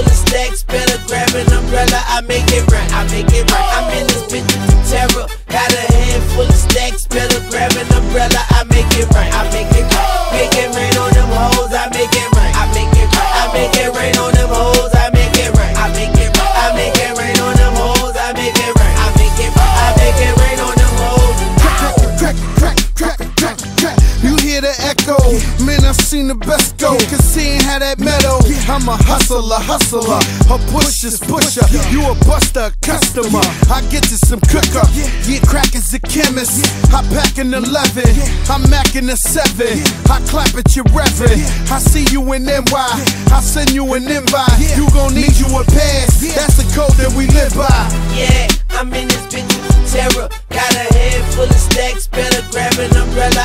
full of stacks, better grab an umbrella. I make it right, I make it right. I'm in this bitch terror. Got a handful of stacks, better grab an hear the echo. Man, I've seen the best go. Cause seeing how that meadow. I'm a hustler, hustler. A push is pusher. You a buster, customer. I get you some cooker. Yeah, crack is a chemist. I pack an 11. I'm macking a 7. I clap at your reverend. I see you in NY. I send you an invite. You gon' need you a pass. That's the code that we live by. Yeah, I'm in this bitch terror. Got a head full of stacks. Better grab an umbrella.